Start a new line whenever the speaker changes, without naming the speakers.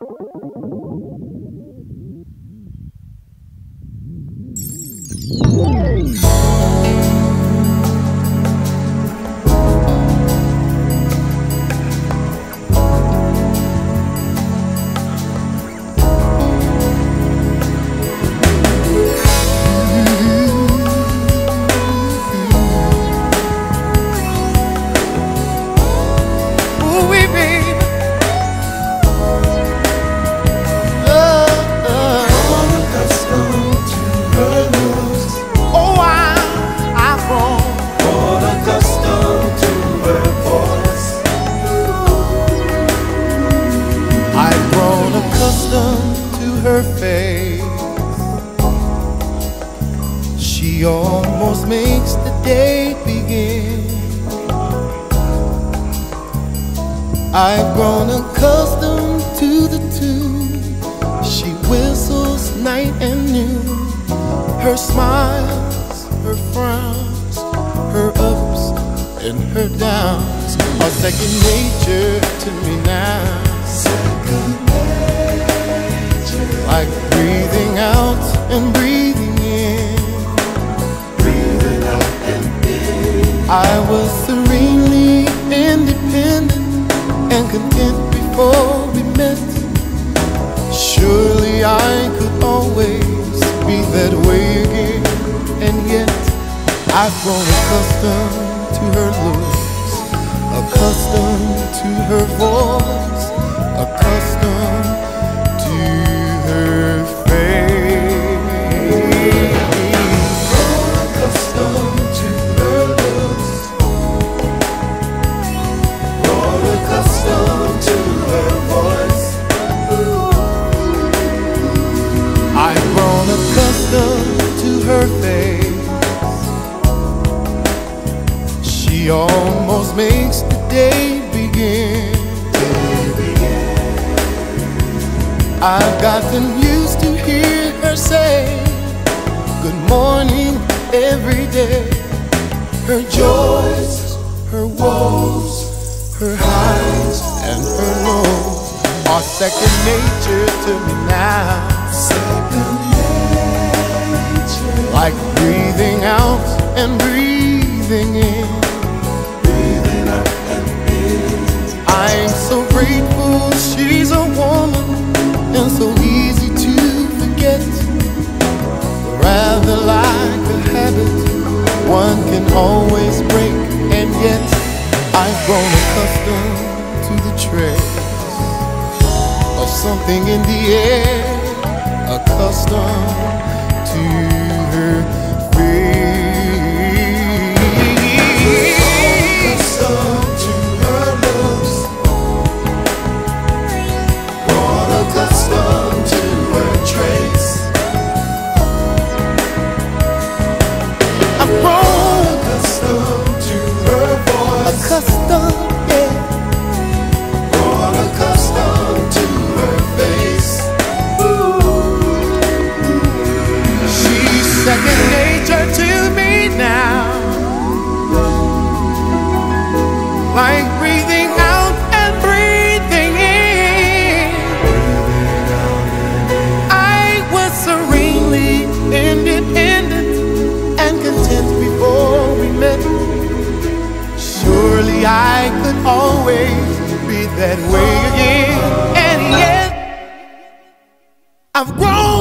Ooh, her face. She almost makes the day begin. I've grown accustomed to the tune. She whistles night and noon. Her smiles, her frowns, her ups and her downs are second nature to me now. And breathing in. I was serenely independent and content before we met. Surely I could always be that way again, and yet I've grown accustomed to her looks, accustomed to her voice, accustomed makes the day begin. I've gotten used to hear her say good morning every day. Her joys, her woes, her highs and her lows are second nature to me now. Second nature. Like breathing out and breathing so she's a woman and so easy to forget. Rather like a habit one can always break, and yet I've grown accustomed to the trace of something in the air, accustomed to that way again, and yet I've grown